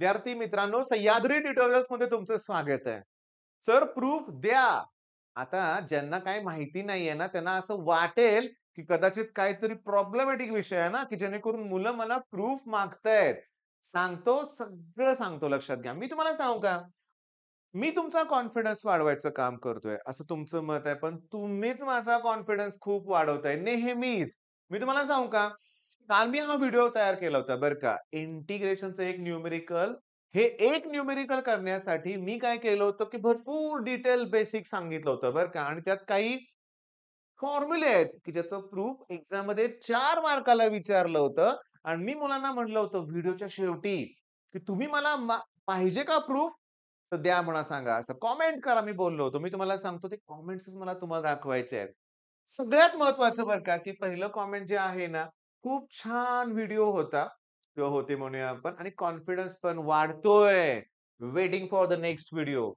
विद्यार्थी मित्रांनो सह्याद्री ट्युटोरियल्समध्ये तुमचं स्वागत आहे. सर प्रूफ द्या. आता ज्यांना काही माहिती नाहीये ना त्यांना असं वाटेल की कदाचित काहीतरी प्रॉब्लेमॅटिक विषय आहे ना की जेणेकरून मुलं मला प्रूफ मागतायत. सांगतो सगळं सांगतो लक्षात घ्या. मी तुम्हाला सांगू का? मी तुमचा कॉन्फिडन्स वाढवायचं काम करतोय असं तुमचं मत आहे पण तुम्हीच माझा कॉन्फिडन्स खूप वाढवताय नेहमीच. मी तुम्हाला सांगू का? काल मी हा व्हिडिओ तयार केला होता बरं का. इंटिग्रेशनचं एक न्यूमेरिकल. हे एक न्यूमेरिकल करण्यासाठी मी काय केलं होतं की भरपूर डिटेल बेसिक सांगितलं होतं बरं का. आणि त्यात काही फॉर्म्युले आहेत की ज्याचं प्रूफ एक्झाममध्ये चार मार्काला विचारलं होतं. आणि मी मुलांना म्हटलं होतं व्हिडिओच्या शेवटी की तुम्ही मला पाहिजे का प्रूफ? तर द्या म्हणा सांगा. असं कॉमेंट करा मी बोललो होतो. मी तुम्हाला सांगतो ते कॉमेंट्स मला तुम्हाला दाखवायचे आहेत. सगळ्यात महत्वाचं बरं का की पहिलं कॉमेंट जे आहे ना खूप छान व्हिडिओ होता. किंवा होते म्हणूया आपण आणि कॉन्फिडन्स पण वाढतोय. Waiting for the next video.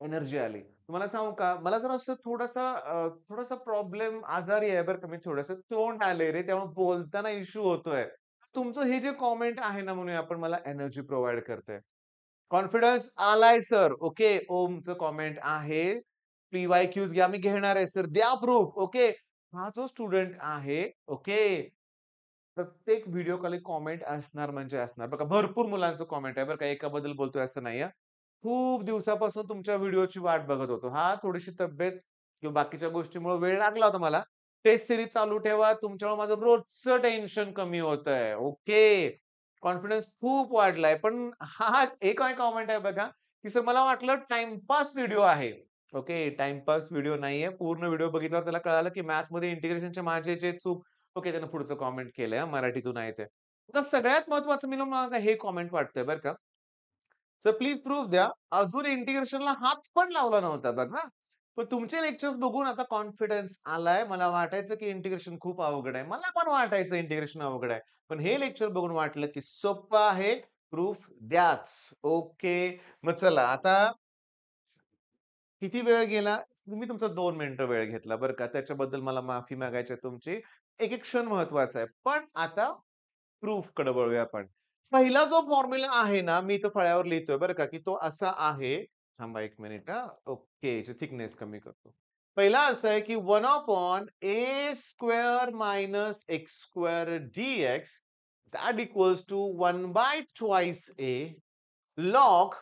Energy आली. तुम्हाला सांगू का? मला जर असं थोडासा थोडासा प्रॉब्लेम आजारी आहे बरं का मी थोडंसं तोंड आलंय रे त्यामुळे बोलताना इश्यू होतोय. तुमचं हे जे कॉमेंट आहे ना म्हणूया आपण मला एनर्जी प्रोव्हाइड करते कॉन्फिडन्स आलाय सर. ओके ओमचं कॉमेंट आहे. पीवाय क्यूज घ्या मी घेणार आहे सर. द्या प्रूफ. ओके हा जो स्टुडंट आहे ओके? प्रत्येक व्हिडिओ खाली कॉमेंट असणार म्हणजे असणार. बघा भरपूर मुलांचं कॉमेंट आहे बरं का एकाबद्दल बोलतोय असं नाहीये. खूप दिवसापासून तुमच्या व्हिडिओची वाट बघत होतो. हा थोडीशी तब्येत किंवा बाकीच्या गोष्टीमुळे वेळ लागला होता मला. टेस्ट सिरीज चालू ठेवा तुमच्यामुळे माझं रोजचं टेन्शन कमी होत आहे ओके? कॉन्फिडन्स खूप वाढलाय. पण हा एक कॉमेंट आहे बघा की सर मला वाटलं टाइमपास व्हिडिओ आहे. ओके टाइमपास व्हिडिओ नाहीये. पूर्ण व्हिडिओ बघितल्यावर त्याला कळालं की मॅथ्समध्ये इंटिग्रेशनचे माझे जे चूक ओके त्यानं पुढचं कॉमेंट केलंय मराठीतून आहे ते. तर सगळ्यात महत्वाचं मी मला हे कॉमेंट वाटतंय बरं का. सर प्लीज प्रूफ द्या. अजून इंटिग्रेशनला हात पण लावला नव्हता बघ. ना पण तुमचे लेक्चर्स बघून आता कॉन्फिडन्स आलाय. मला वाटायचं की इंटिग्रेशन खूप अवघड आहे. मला पण वाटायचं इंटिग्रेशन अवघड आहे. पण हे लेक्चर बघून वाटलं की सोपं आहे. प्रूफ द्याच. ओके मग चला आता किती वेळ गेला? मी तुमचा दोन मिनिटं वेळ घेतला बरं का. त्याच्याबद्दल मला माफी मागायची तुमची. एक एक क्षण महत्त्वाचा आहे. पण आता प्रूफकडे वळूया आपण. पहिला जो फॉर्म्युला आहे ना मी तो फळ्यावर लिहितोय बरं का की तो असा आहे. थांबा एक मिनिट हा. ओके थिकनेस कमी करतो. पहिला असं आहे की one on a square minus x square d x that equals to one by twice a log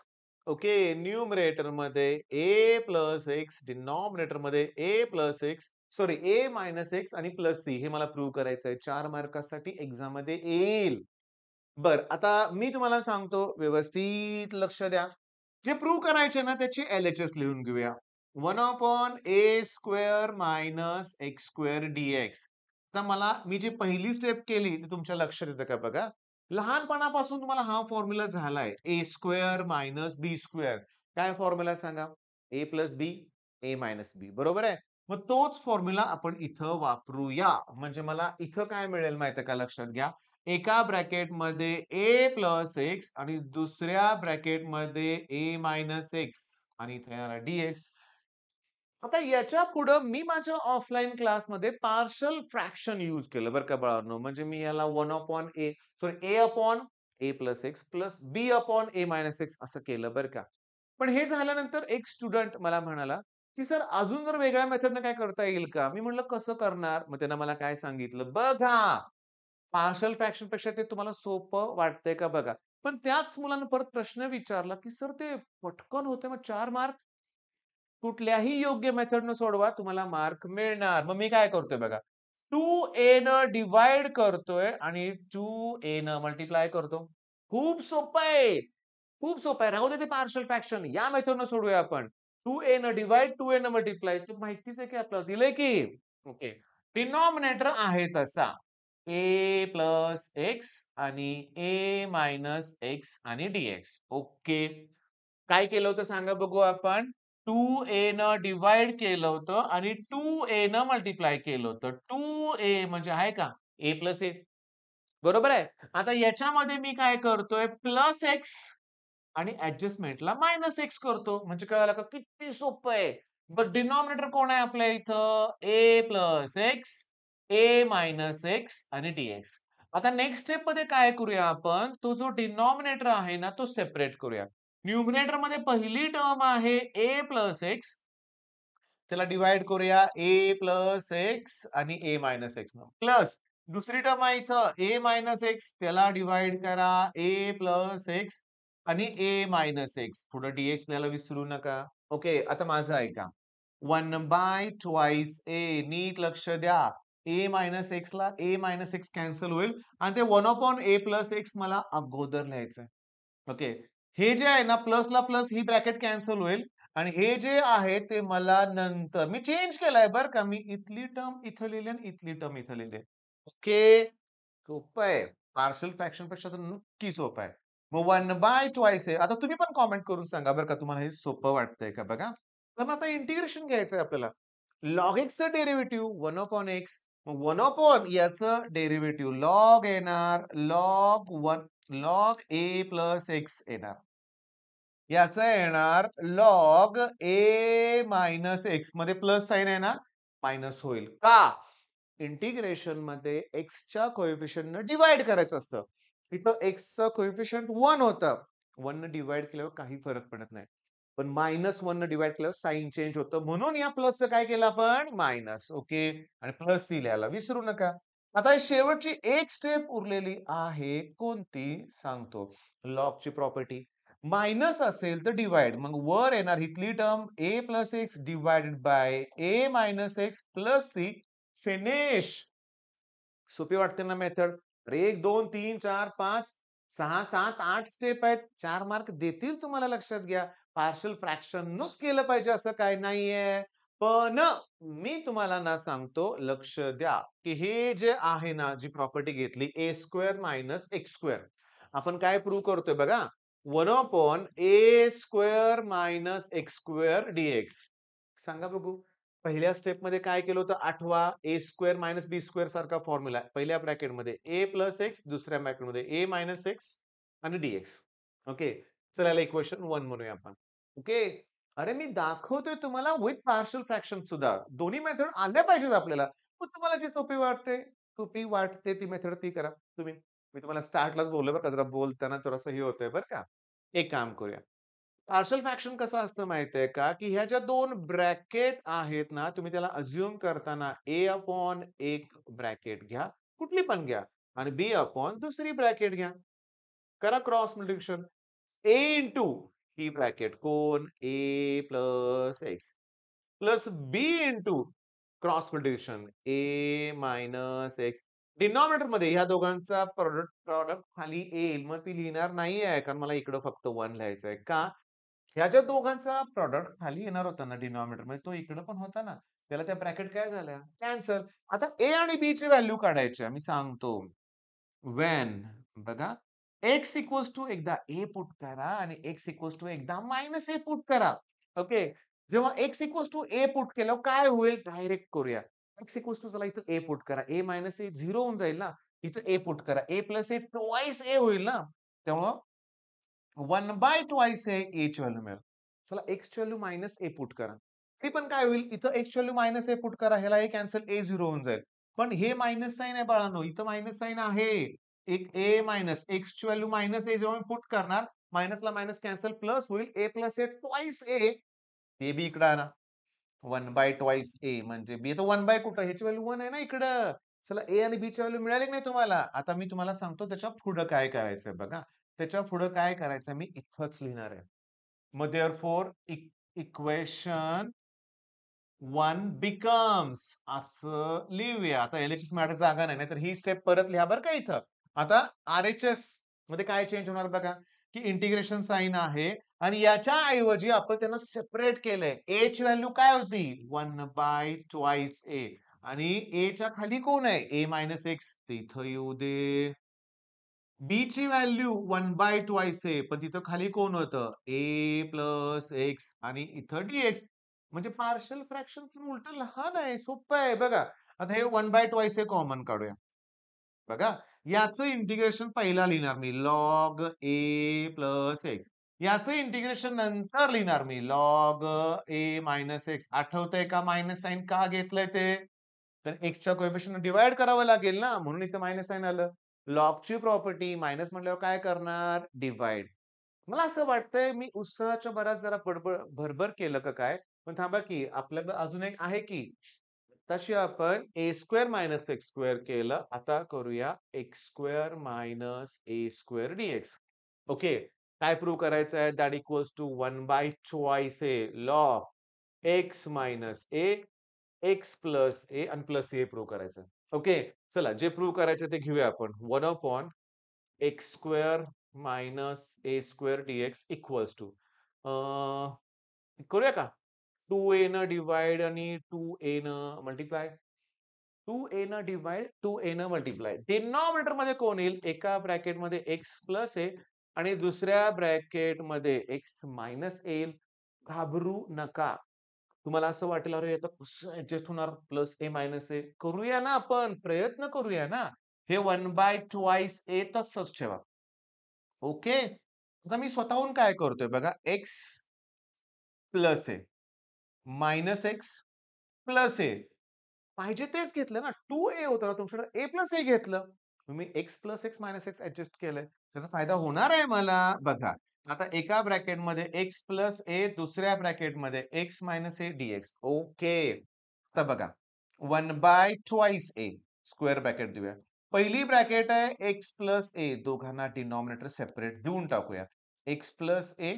okay न्यूमरेटरमध्ये a plus x डिनॉमिनेटरमध्ये a plus x sorry a minus x आणि plus c हे मला prove करायचं आहे. चार मार्कासाठी एक्झाममध्ये येईल. बर आता मी तुम्हाला सांगतो व्यवस्थित लक्ष द्या. जे प्रूव्ह करायचे ना त्याची एल एच एस लिहून घेऊया. One upon a square minus x square d x. आता मला मी जी पहिली स्टेप केली ती तुमच्या लक्षात येतं का बघा? लहानपणापासून तुम्हाला हा फॉर्म्युला झालाय. A square minus b square काय फॉर्म्युला सांगा? A plus B A minus बी बरोबर आहे? मग तोच फॉर्म्युला आपण इथं वापरूया. म्हणजे मला इथं काय मिळेल माहिती का? लक्षात घ्या. एका ब्रॅकेटमध्ये ए प्लस एक्स आणि दुसऱ्या ब्रॅकेटमध्ये ए मायनस एक्स आणि इथे येणार डी एक्स आता याच्या पुढं मी माझ्या ऑफलाईन क्लासमध्ये पार्शल फ्रॅक्शन यूज केलं बरं का बाळांनो. म्हणजे मी याला one upon a sorry a upon a plus x plus b upon a minus x असं केलं बरं का. पण हे झाल्यानंतर एक स्टुडंट मला म्हणाला की सर अजून जर वेगळ्या मेथडनं काय करता येईल का? मी म्हटलं कसं करणार? मग त्यांना मला काय सांगितलं बघा पार्शल फ्रॅक्शनपेक्षा ते तुम्हाला सोपं वाटतंय का बघा. पण त्याच मुलांना परत प्रश्न विचारला की सर ते पटकन होते मग चार मार्क कुठल्याही योग्य मेथडनं सोडवा तुम्हाला मार्क मिळणार. मग मी काय करतोय बघा. टू ए न डिवाइड करतोय आणि टू ए न मल्टिप्लाय करतो. खूप सोपं आहे. खूप सोपं आहे. राहू दे ते पार्शल फ्रॅक्शन या मेथडनं सोडूया आपण. टू ए न डिवाइड टू ए न मल्टिप्लाय. माहितीच आहे की आपल्याला दिलंय की. ओके. डिनॉमिनेटर आहे तसा. ए प्लस एक्स आणि ए मायनस एक्स आणि डी एक्स. ओके. काय केलं होतं सांगा बघू आपण. टू ए न डिवाइड केलं होतं आणि टू ए न मल्टिप्लाय केलं होतं. टू ए म्हणजे आहे का? A plus a. बरोबर आहे? आता याच्यामध्ये मी काय करतोय? प्लस एक्स आणि ऍडजस्टमेंटला मायनस एक्स करतो. म्हणजे कळालं का? किती सोपं आहे. बट डिनॉमिनेटर कोण आहे आपल्या इथं? A plus X A minus X आणि डीएक्स आता नेक्स्ट स्टेपमध्ये काय करूया आपण, तो जो डिनॉमिनेटर आहे ना, तो सेपरेट करूया. न्यूमरेटरमध्ये पहिली टर्म आहे ए प्लस एक्स. त्याला डिवाइड करूया ए प्लस एक्स आणि ए मायनस एक्स न. प्लस दुसरी टर्म आहे इथं ए मायनस एक्स त्याला डिवाइड करा ए प्लस एक्स आणि ए मायनस एक्स. पुढे डीएक्स लिहायला विसरू नका. ओके, आता माझं ऐका. वन बाय ट्वाईस ए नीट लक्ष द्या. ए मायनस एक्स ला ए मायनस एक्स कॅन्सल होईल आणि ते one upon a plus x मला अगोदर लिहायचंय. ओके. हे जे आहे ना प्लसला प्लस ही ब्रॅकेट कॅन्सल होईल आणि हे जे आहे ते मला नंतर मी चेंज केलाय बर का. मी इथली टर्म इथं लिहिली आणि इथली टर्म इथं लिहिली. ओके. सोपं आहे. पार्सल फ्रॅक्शनपेक्षा तर नक्की सोपं आहे. मग वन बाय ट्वाईस आहे. आता तुम्ही पण कमेंट करून सांगा बरं का तुम्हाला हे सोपं वाटतंय का बघा. तर आता इंटिग्रेशन घ्यायचंय आपल्याला. लॉग एक्सचं डेरिव्हेटिव्ह वन अपॉन एक्स. मग 1 अपॉन याचं डेरिव्हेटिव्ह लॉग येणार log one log a plus x येणार. याचं येणार लॉग ए मायनस एक्समध्ये प्लस साईन आहे ना, मायनस होईल. का? इंटिग्रेशनमध्ये एक्सच्या कोएफिशियंट डिवाइड करायचं असतं. इथं एक्सचं कोएफिशियंट वन होतं. वन ने डिव्हाईड केल्यावर काही फरक पडत नाही. पण मायनस 1 ने डिव्हाईड केल्यावर साइन चेंज होतं. म्हणून या प्लसचं काय केलं आपण? मायनस. ओके. आणि प्लस सी लिहायला विसरू नका. आता शेवटची एक स्टेप उरलेली आहे. कोणती? सांगतो. लॉगची प्रॉपर्टी. मायनस असेल तर डिवाइड मग वर येणार हिथली term a plus x divided by a minus x plus c. Finish. सोपी वाटते ना मेथड? एक दोन तीन चार पाच सहा सात आठ स्टेप आहेत. चार मार्क देतील तुम्हाला लक्षात घ्या. पार्शियल फ्रॅक्शनच केलं पाहिजे असं काही नाहीये. पण मी तुम्हाला ना सांगतो लक्ष द्या, की हे जे आहे ना जी प्रॉपर्टी घेतली A square minus X square. आपण काय प्रूव्ह करतोय बघा. One upon A square minus X square DX. सांगा बघू. पहिल्या स्टेपमध्ये काय केलं होतं आठवा. A square minus B square सारखा फॉर्म्युला. पहिल्या ब्रॅकेटमध्ये ए प्लस एक्स दुसऱ्या ब्रॅकेटमध्ये ए मायनस एक्स आणि डीएक्स. ओके. चला याला इक्वेशन वन म्हणूया आपण. ओके. अरे मी दाखवतोय तुम्हाला विथ पार्शल फ्रॅक्शन सुद्धा. दोन्ही मेथड आल्या पाहिजेत आपल्याला. पण तुम्हाला जी सोपी वाटते, सोपी वाटते ती मेथड ती करा तुम्ही. मी तुम्हाला स्टार्टलाच बोललो बरं का जरा बोलताना थोडंसं हे होतंय बरं का. एक काम करूया. पार्शल फ्रॅक्शन कसं असतं माहितीये का, की ह्या ज्या दोन ब्रॅकेट आहेत ना, तुम्ही त्याला अझ्युम करताना ए अपॉन एक ब्रॅकेट घ्या. कुठली पण घ्या आणि बी अपॉन दुसरी ब्रॅकेट घ्या. करा क्रॉस मल्टिप्लिकेशन. ए इंटू ही ब्रॅकेट कोण? A plus x plus b into cross multiplication a minus x. डिनॉमिनेटरमध्ये ह्या दोघांचा प्रॉडक्ट प्रॉडक्ट खाली येईल. मग ती लिहिणार नाहीये कारण मला इकडं फक्त वन लिहायचं आहे का? ह्या ज्या दोघांचा प्रॉडक्ट खाली येणार होता ना डिनॉमिनेटरमध्ये तो इकडं पण होता ना. त्याला त्या ब्रॅकेट काय झाल्या? कॅन्सल. आता ए आणि बी ची व्हॅल्यू काढायची मी सांगतो. वेन बघा एक्स इक्वल्स टू एकदा ए पुट करा आणि एक्स इक्वल्स टू एकदा मायनस ए पुट करा. ओके. जेव्हा x equals to a put केलं काय होईल? डायरेक्ट करूया. एक्स इक्वल्स टू चला इथं ए पुट करा. ए मायनस ए झिरो होऊन जाईल ना. इथं ए पुट करा. ए प्लस ए ट्वाईस ए होईल ना. त्यामुळं वन बाय ट्वाईस ए एची व्हॅल्यू मिळेल. चला x value minus a put करा. ते पण काय होईल? इथं x value minus a put करा. ह्याला हे कॅन्सल ए झिरो होऊन जाईल. पण हे मायनस साईन आहे बाळांनो. इथं मायनस साईन आहे. एक ए मायनस एक्स ची व्हॅल्यू मायनस ए जेव्हा मी पुट करणार मायनसला मायनस कॅन्सल प्लस होईल ए प्लस ए ट्वाइस ए हे बी इकडं आणा. वन बाय ट्वाइस ए म्हणजे बी तर वन बाय कुठं? ह्याची व्हॅल्यू वन आहे ना इकडं. चला ए आणि बी ची व्हॅल्यू मिळाली नाही तुम्हाला? आता मी तुम्हाला सांगतो त्याच्या पुढं काय करायचंय बघा. त्याच्या पुढं काय करायचंय मी इथंच लिहिणार आहे. मग therefore equation one becomes असं लिहूया. आता एल-एच-एस जागा नाही. तर ही स्टेप परत लिहा बरं का इथं. आता आर-एच-एसमध्ये काय चेंज होणार बघा, की इंटिग्रेशन साईन आहे आणि याच्या ऐवजी आपण त्यांना सेपरेट केलंय. एच ची व्हॅल्यू काय होती? वन बाय ट्वाइस ए आणि ए च्या खाली कोण आहे? ए मायनस एक्स ते इथं येऊ दे. बी ची value one by twice a पण तिथं खाली कोण होतं? ए प्लस एक्स आणि इथं dx. म्हणजे पार्शल फ्रॅक्शन उलट लहान आहे. सोपं आहे बघा. आता हे one by twice a common काढूया. बघा याचं इंटिग्रेशन पहिला लिहिणार मी लॉग ए प्लस एक्स. याचं इंटिग्रेशन नंतर लिहिणार मी लॉग ए मायनस एक्स. आठवतंय का मायनस साईन का घेतलंय ते? तर एक्सच्या कोएफिशियंटनं डिवाइड करावं लागेल ना. म्हणून इथं मायनस साईन आलं. लॉगची प्रॉपर्टी मायनस म्हटल्यावर काय करणार? डिवाइड मला असं वाटतंय मी उत्साहाच्या बराच जरा बडबड भरभर केलं का काय? पण थांबा की आपल्याकडे अजून एक आहे की. तशी आपण a square minus x square केलं. आता करूया x square minus a square dx. Okay. काय प्रूव्ह करायचं आहे? That equals to one by twice a log x minus a, x plus a आणि प्लस ए प्रूव्ह करायचं. ओके. चला जे प्रूव्ह करायचं ते घेऊया आपण. One upon x square minus a square dx equals to करूया का? 2a न डिवाइड आणि टू ए न मल्टिप्लाय. 2a न डिवाइड टू ए न मल्टिप्लाय. डिनॉमिनेटरमध्ये कोण येईल? एका ब्रॅकेटमध्ये एक्स प्लस ए आणि दुसऱ्या ब्रॅकेटमध्ये एक्स मायनस ए येईल. घाबरू नका. तुम्हाला असं वाटेल, "अरे, आता कसं ऍडजस्ट होणार प्लस ए मायनस ए?" करूया ना आपण, प्रयत्न करूया ना. हे वन बाय ट्वाईस ए तसंच ठेवा. ओके. आता मी स्वतःहून काय करतोय बघा, x plus a minus x plus a. पाहिजे तेच घेतलं ना. टू ए होतं ना तुमच्याकडे, ए प्लस ए घेतलं. तुम्ही x plus x minus x adjust केलंय. त्याचा फायदा होणार आहे मला. बघा, आता एका ब्रॅकेटमध्ये एक्स प्लस ए, दुसऱ्या ब्रॅकेटमध्ये x minus a dx. Okay. आता बघा, one by twice a square bracket देऊया. पहिली ब्रॅकेट आहे एक्स प्लस ए. दोघांना डिनॉमिनेटर सेपरेट देऊन टाकूया. X plus a,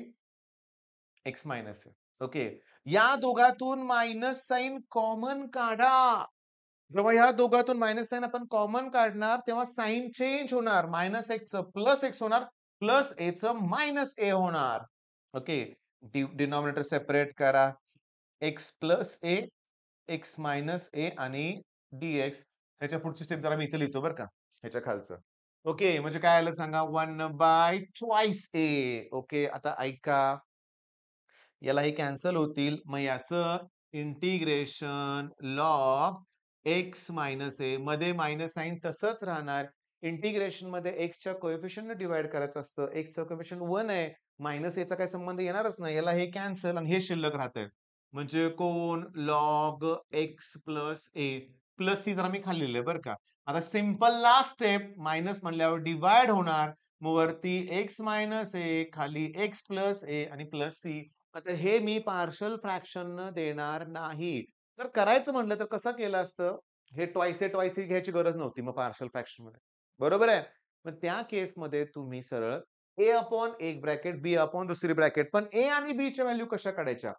x minus a. Okay. या दोघातून मायनस साईन कॉमन काढा. जेव्हा ह्या दोघातून मायनस साईन आपण कॉमन काढणार, तेव्हा साइन चेंज होणार. मायनस एक्स प्लस एक्स होणार, प्लस एचं मायनस ए होणार. ओके. डिनॉमिनेटर सेपरेट करा. X plus a, x minus a आणि डी एक्स ह्याच्या पुढची स्टेप जरा मी इथे लिहितो बरं का, ह्याच्या खालचं. ओके. म्हणजे काय आलं सांगा? One by twice a. Okay. आता ऐका. याला हे कॅन्सल होतील. मग याचं integration log x minus a मध्ये मायनस साईन तसंच राहणार. इंटिग्रेशनमध्ये एक्सच्या कोएफिशियंट डिवाइड करायचं असतं. एक्सचं कोएफिशियंट वन आहे. मायनस एचा काही संबंध येणारच नाही. याला हे कॅन्सल आणि हे शिल्लक राहतंय. म्हणजे कोण? Log x plus a plus c जरा मी खाल्लेलं आहे बरं का. आता सिंपल लास्ट स्टेप मायनस म्हणल्यावर डिवाइड होणार. मग वरती एक्स मायनस ए, खाली एक्स प्लस ए आणि प्लस सी. आता हे मी पार्शल फ्रॅक्शन देणार नाही. जर करायचं म्हणलं तर कसं केलं असतं? हे ट्वायसे ए, घ्यायची गरज नव्हती मग पार्शल फ्रॅक्शनमध्ये बरोबर आहे? मग त्या केसमध्ये तुम्ही सरळ ए अपॉन एक ब्रॅकेट, बी अपॉन दुसरी ब्रॅकेट. पण ए आणि बी च्या व्हॅल्यू कशा काढायच्या?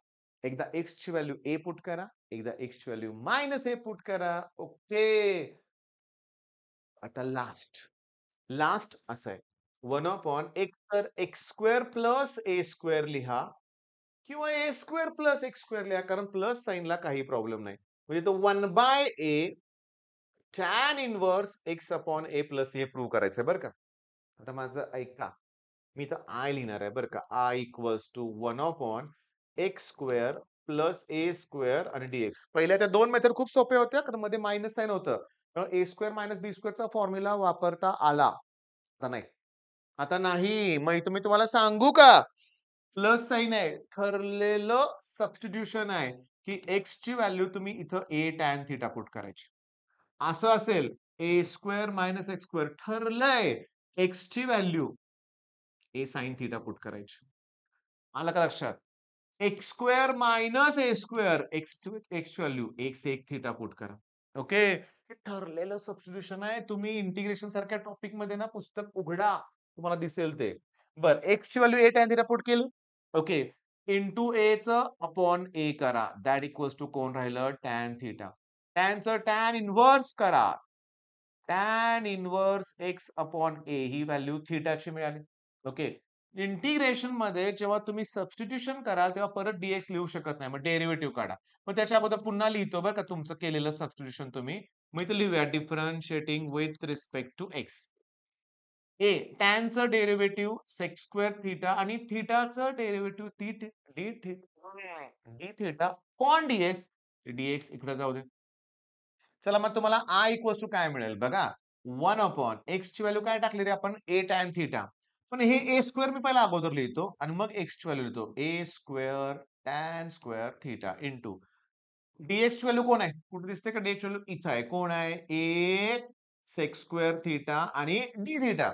एकदा एक्स ची व्हॅल्यू ए पुट करा, एकदा एक्सची व्हॅल्यू मायनस ए पुट करा. ओके. आता लास्ट. लास्ट असं आहे. वन अपॉन एक तर x square plus a square लिहा किंवा a square plus x square लिहा. कारण प्लस साईनला काही प्रॉब्लेम नाही. म्हणजे तो one by a tan inverse x upon a plus हे प्रूव्ह करायचंय बरं का. आता माझं ऐका. मी तर आय लिहिणार आहे बरं का. I equals to one upon x square plus a square आणि डीएक्स. पहिल्या त्या दोन मेथड खूप सोप्या होत्या कारण मध्ये मायनस साईन होतं. तर ए स्क्वेअर मायनस बी स्क्वेअरचा फॉर्म्युला वापरता आला. आता नाही. आता नाही. मग तुम्ही मी तुम्हाला सांगू का? प्लस साईन आहे. ठरलेलं सबस्टिट्यूशन आहे, की एक्सची व्हॅल्यू तुम्ही इथं ए टॅन थिटा पुट करायची. असं असेल a square minus x square ठरलंय. एक्सची value a sine theta put करायची. आलं का लक्षात? X square minus a square x x value x एक थिटा पुट करा. ओके. हे ठरलेलं सबस्टिट्यूशन आहे. तुम्ही इंटिग्रेशन सारख्या टॉपिकमध्ये ना पुस्तक उघडा. तुम्हाला दिसेल ते. बरं एक्सची value a tan theta put केली. ओके. इंटू च अपॉन ए करा. दॅट इक्वल्स टू कोण राहिलं? Tan theta. टॅनचं टॅन इन्व्हर्स करा. Tan inverse x upon a he value थिटाची मिळाली. ओके. इंटिग्रेशनमध्ये जेव्हा तुम्ही सबस्टिट्यूशन कराल तेव्हा परत डीएक्स लिहू शकत नाही. मग डेरिव्हेटिव्ह काढा. मग त्याच्या अगोदर पुन्हा लिहितो बरं का तुमचं केलेलं सबस्टिट्यूशन तुम्ही. मग इथे लिहूया differentiating with respect to x. A टॅनचं derivative sec square theta आणि थिटाचं डेरिव्हेटिव्ह ती डी डी थिटा कॉन डीएक्स. डीएक्स इकडे जाऊ दे. चला मग तुम्हाला आय इक्वल्स टू काय मिळेल बघा. वन अपॉन एक्सची व्हॅल्यू काय टाकली रे आपण? A tan theta. पण हे ए स्क्वेअर मी पहिला अगोदर लिहितो आणि मग एक्स ची व्हॅल्यू लिहितो. A square tan square theta into डीएक्सची value कोण आहे? कुठे दिसते का डीएक्स व्हॅल्यू? इथं आहे. कोण आहे? ए सेक्स स्क्वेअर थिटा आणि डी थिटा.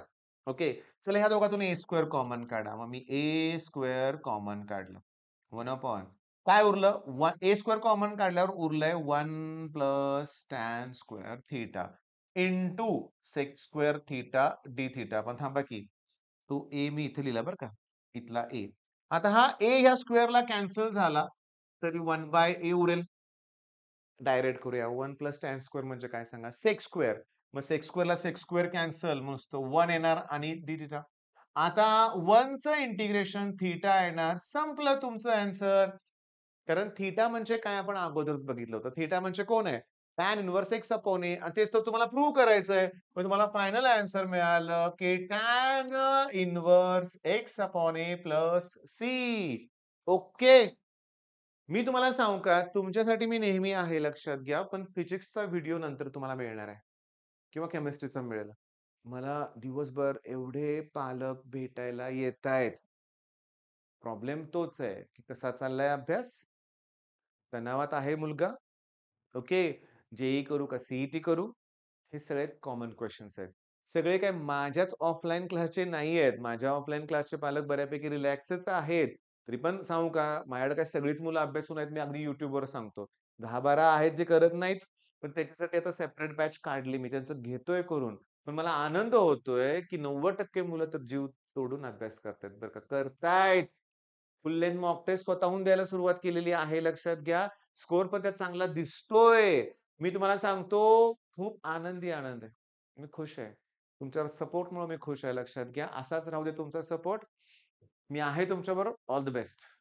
ओके. चला ह्या दोघातून ए स्क्वेअर कॉमन काढा. मग मी ए स्क्वेअर कॉमन काढलं. वन अपॉन काय उरलं? वन ए स्क्वेअर कॉमन काढल्यावर उरलंय one plus tan square theta to sec square theta d theta. पण थांबा की तो ए मी इथे लिहिला बरं का. इथला ए. आता हा ए ह्या स्क्वेअरला कॅन्सल झाला, तरी वन बाय ए उरेल. डायरेक्ट करूया. वन प्लस टॅन स्क्वेअर म्हणजे काय सांगा? Sec square. मग सेक स्क्वेअरला सेक्स स्क्वेअर कॅन्सल नुसतं 1 येणार आणि डी थिटा. आता वनचं इंटिग्रेशन थिटा येणार. संपलं तुमचं अँसर कारण थिटा म्हणजे काय आपण अगोदरच बघितलं होतं. थिटा म्हणजे कोण आहे? Tan inverse x upon a आणि तेच तर तुम्हाला प्रूव्ह करायचंय. मग तुम्हाला फायनल आन्सर मिळालं, की tan inverse x upon a plus c. Okay. मी तुम्हाला सांगू का? तुमच्यासाठी मी नेहमी आहे लक्षात घ्या. पण फिजिक्सचा व्हिडिओ नंतर तुम्हाला मिळणार आहे किंवा केमिस्ट्रीचा मिळेल. मला दिवसभर एवढे पालक भेटायला येतायत. प्रॉब्लेम तोच आहे, की कसा चाललाय अभ्यास? तणावात आहे मुलगा? ओके. जे-ई करू का सी-ई-टी करू? हे सगळे कॉमन क्वेशन्स आहेत. सगळे काय माझ्याच ऑफलाईन क्लासचे नाहीयेत. माझ्या ऑफलाईन क्लासचे पालक बऱ्यापैकी रिलॅक्सच आहेत. तरी पण सांगू का? माझ्याकडे काय सगळीच मुलं अभ्यासू नाहीत. मी अगदी YouTubeवर सांगतो. दहा बारा आहेत जे करत नाहीत. पण त्याच्यासाठी आता सेपरेट बॅच काढली मी. त्यांचं घेतोय करून. पण मला आनंद होतोय, की 90% मुलं तर जीव तोडून अभ्यास करतायत बरं का. करतायत. फुल लेंथ मॉक टेस्ट स्वतःहून द्यायला सुरुवात केलेली आहे लक्षात घ्या. स्कोर पण त्यात चांगला दिसतोय. मी तुम्हाला सांगतो खूप आनंदी आनंद आहे. मी खुश आहे. तुमच्या सपोर्टमुळे मी खुश आहे लक्षात घ्या. असाच राहू दे तुमचा सपोर्ट. मी आहे तुमच्याबरोबर. All the best.